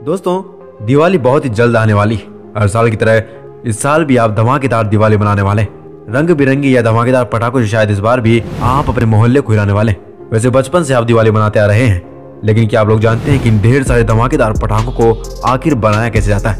दोस्तों, दिवाली बहुत ही जल्द आने वाली हर साल की तरह इस साल भी आप धमाकेदार दिवाली मनाने वाले रंग बिरंगी या धमाकेदार पटाखों से शायद इस बार भी आप अपने मोहल्ले को हिलाने वाले वैसे बचपन से आप दिवाली मनाते आ रहे हैं, लेकिन क्या आप लोग जानते हैं कि इन ढेर सारे धमाकेदार पटाखों को आखिर बनाया कैसे जाता है?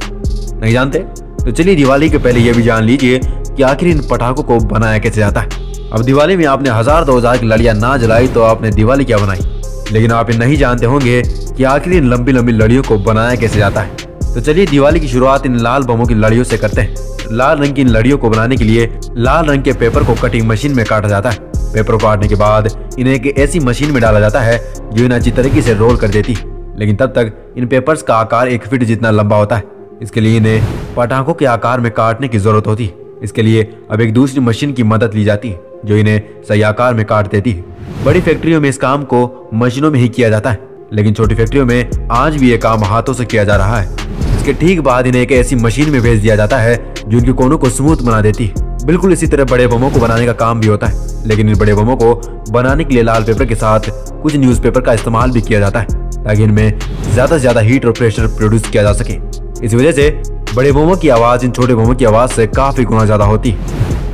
नहीं जानते? तो चलिए दिवाली के पहले ये भी जान लीजिए कि आखिर इन पटाखों को बनाया कैसे जाता है। अब दिवाली में आपने हज़ार दो हज़ार की लड़ियाँ ना जलाई तो आपने दिवाली क्या बनाई? लेकिन आप ये नहीं जानते होंगे कि आखिर इन लंबी लंबी लड़ियों को बनाया कैसे जाता है। तो चलिए दिवाली की शुरुआत इन लाल बमों की लड़ियों से करते हैं। लाल रंग की इन लड़ियों को बनाने के लिए लाल रंग के पेपर को कटिंग मशीन में काटा जाता है। पेपर को काटने के बाद इन्हें एक ऐसी मशीन में डाला जाता है जो इन्हें अच्छी तरीके से रोल कर देती है। लेकिन तब तक इन पेपर्स का आकार एक फीट जितना लंबा होता है। इसके लिए इन्हें पटाखों के आकार में काटने की ज़रूरत होती है। इसके लिए अब एक दूसरी मशीन की मदद ली जाती है। जो इन्हें सही आकार में काट देती है। बड़ी फैक्ट्रियों में इस काम को मशीनों में ही किया जाता है, लेकिन छोटी फैक्ट्रियों में आज भी ये काम हाथों से किया जा रहा है। इसके ठीक बाद इन्हें एक ऐसी मशीन में भेज दिया जाता है, जो इनके कोनों को स्मूथ बना देती है। बिल्कुल इसी तरह बड़े बमों को बनाने का काम भी होता है, लेकिन इन बड़े बमों को बनाने के लिए लाल पेपर के साथ कुछ न्यूज़पेपर का इस्तेमाल भी किया जाता है, ताकि इनमें ज़्यादा से ज़्यादा हीट और प्रेशर प्रोड्यूस किया जा सके। इस वजह से बड़े बमों की आवाज़ इन छोटे बमों की आवाज़ से काफ़ी गुना ज़्यादा होती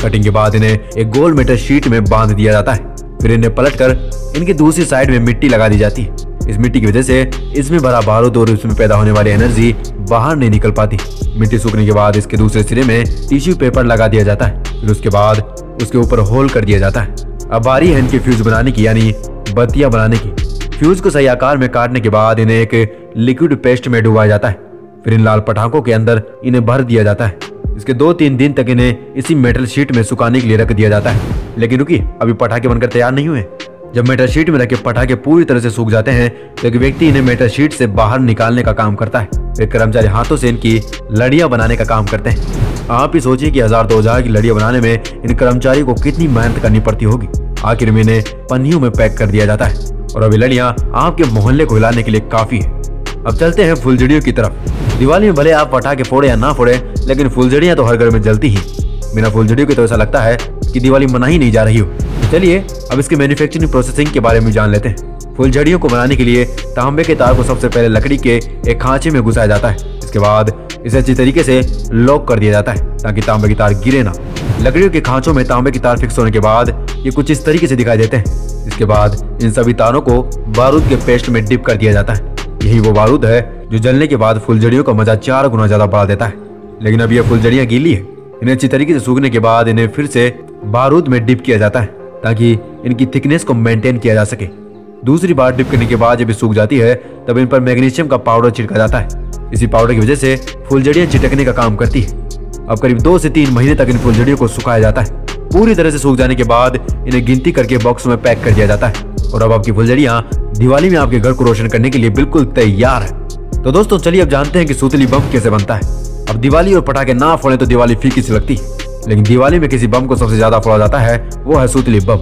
कटिंग के बाद इन्हें एक गोल मीटर शीट में बाँध दिया जाता है। फिर इन्हें पलट कर इनकी दूसरी साइड में मिट्टी लगा दी जाती है। इस मिट्टी की वजह से इसमें भरा बारूद और इसमें पैदा होने वाली एनर्जी बाहर नहीं निकल पाती। मिट्टी सूखने के बाद इसके दूसरे सिरे में टिश्यू पेपर लगा दिया जाता है। फिर उसके बाद उसके ऊपर होल कर दिया जाता है। अब बारी है इनके फ्यूज बनाने की, यानी बत्तियाँ बनाने की। फ्यूज को सही आकार में काटने के बाद इन्हें एक लिक्विड पेस्ट में डुबाया जाता है। फिर इन लाल पटाखों के अंदर इन्हें भर दिया जाता है। इसके दो तीन दिन तक इन्हें इसी मेटल शीट में सुखाने के लिए रख दिया जाता है। लेकिन रुकी अभी पटाखे बनकर तैयार नहीं हुए। जब मेटल शीट में रखे पटाखे पूरी तरह से सूख जाते हैं तो एक व्यक्ति इन्हें मेटल शीट से बाहर निकालने का काम करता है। फिर कर्मचारी हाथों से इनकी लड़ियाँ बनाने का काम करते हैं। आप ही सोचिए कि हज़ार दो हज़ार की लड़ियाँ बनाने में इन कर्मचारी को कितनी मेहनत करनी पड़ती होगी। आखिर में इन्हें पन्नियों में पैक कर दिया जाता है। और अभी लड़ियाँ आपके मोहल्ले को हिलाने के लिए काफ़ी है। अब चलते हैं फुलझड़ियों की तरफ़। दिवाली में भले आप पटाखे फोड़े या ना फोड़े, लेकिन फुलझड़ियाँ तो हर घर में जलती ही। बिना फुलझड़ियों के तो ऐसा लगता है कि दिवाली मनाई नहीं जा रही हो। चलिए, अब इसके मैन्युफैक्चरिंग प्रोसेसिंग के बारे में जान लेते हैं। फुलझड़ियों को बनाने के लिए तांबे के तार को सबसे पहले लकड़ी के एक खांचे में घुसाया जाता है। इसके बाद इसे अच्छी तरीके से लॉक कर दिया जाता है, ताकि तांबे की तार गिरे ना। लकड़ियों के खांचों में तांबे की तार फिक्स होने के बाद ये कुछ इस तरीके से दिखाई देते हैं। इसके बाद इन सभी तारों को बारूद के पेस्ट में डिप कर दिया जाता है। यही वो बारूद है जो जलने के बाद फुलझड़ियों का मज़ा चार गुना ज़्यादा बढ़ा देता है। लेकिन अब ये फुलझड़ियाँ गीली है। इन्हें अच्छी तरीके से सूखने के बाद इन्हें फिर से बारूद में डिप किया जाता है, ताकि इनकी थिकनेस को मेंटेन किया जा सके। दूसरी बार डिप करने के बाद जब सूख जाती है, तब इन पर मैग्नीशियम का पाउडर छिड़का जाता है। इसी पाउडर की वजह से फुलझड़ियाँ चिटकने का काम करती है। अब करीब दो से तीन महीने तक इन फुलझड़ियों को सुखाया जाता है। पूरी तरह से सूख जाने के बाद इन्हें गिनती करके बॉक्स में पैक कर दिया जाता है। और अब आपकी फुलझड़ियाँ दिवाली में आपके घर को रोशन करने के लिए बिल्कुल तैयार है। तो दोस्तों, चलिए अब जानते हैं कि सूतली बम कैसे बनता है। अब दिवाली और पटाखे ना फोड़े तो दिवाली फीकी सी लगती है। लेकिन दिवाली में किसी बम को सबसे ज़्यादा फोड़ा जाता है, वो है सूतली बम।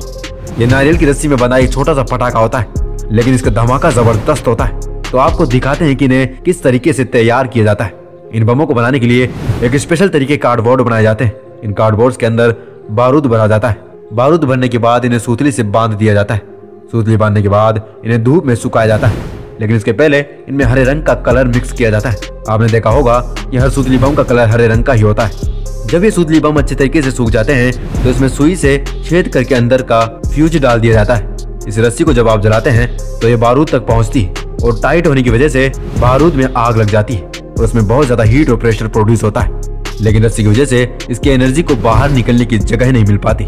ये नारियल की रस्सी में बना एक छोटा सा पटाखा होता है, लेकिन इसका धमाका ज़बरदस्त होता है। तो आपको दिखाते हैं कि इन्हें किस तरीके से तैयार किया जाता है। इन बमों को बनाने के लिए एक स्पेशल तरीके कार्डबोर्ड बनाए जाते हैं। इन कार्डबोर्ड के अंदर बारूद भरा जाता है। बारूद भरने के बाद इन्हें सूतली से बाँध दिया जाता है। सूतली बांधने के बाद इन्हें धूप में सुखाया जाता है, लेकिन इसके पहले इनमें हरे रंग का कलर मिक्स किया जाता है। आपने देखा होगा कि हर सूतली बम का कलर हरे रंग का ही होता है। जब ये सूतली बम अच्छे तरीके से सूख जाते हैं तो इसमें सुई से छेद करके अंदर का फ्यूज डाल दिया जाता है। इस रस्सी को जब आप जलाते हैं तो ये बारूद तक पहुँचती है और टाइट होने की वजह से बारूद में आग लग जाती है और उसमें बहुत ज़्यादा हीट और प्रेशर प्रोड्यूस होता है। लेकिन रस्सी की वजह से इसकी एनर्जी को बाहर निकलने की जगह नहीं मिल पाती।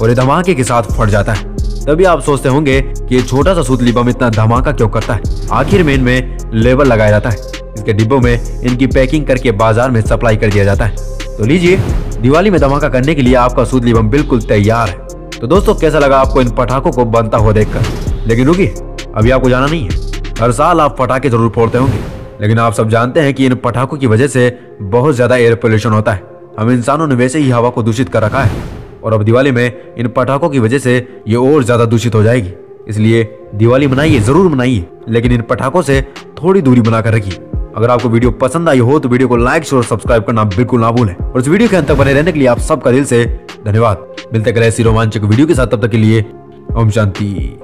और ये धमाके के साथ फट जाता है। तभी आप सोचते होंगे कि ये छोटा सा सूतली बम इतना धमाका क्यों करता है? आखिर में इनमें लेबल लगाया जाता है। इसके डिब्बों में इनकी पैकिंग करके बाज़ार में सप्लाई कर दिया जाता है। तो लीजिए, दिवाली में धमाका करने के लिए आपका सूतली बम बिल्कुल तैयार है। तो दोस्तों, कैसा लगा आपको इन पटाखों को बनता हुआ देखकर? लेकिन रुकी अभी आपको जाना नहीं है। हर साल आप पटाखे ज़रूर फोड़ते होंगे। लेकिन आप सब जानते हैं कि इन पटाखों की वजह से बहुत ज़्यादा एयर पोल्यूशन होता है। हम इंसानों ने वैसे ही हवा को दूषित कर रखा है। और अब दिवाली में इन पटाखों की वजह से ये और ज़्यादा दूषित हो जाएगी। इसलिए दिवाली मनाइए, ज़रूर मनाइए, लेकिन इन पटाखों से थोड़ी दूरी बनाकर रखिए। अगर आपको वीडियो पसंद आई हो तो वीडियो को लाइक और सब्सक्राइब करना बिल्कुल ना भूलें। और इस वीडियो के अंत तक बने रहने के लिए आप सबका दिल से धन्यवाद। मिलते करें ऐसी रोमांचक वीडियो के साथ, तब तक के लिए ओम शांति।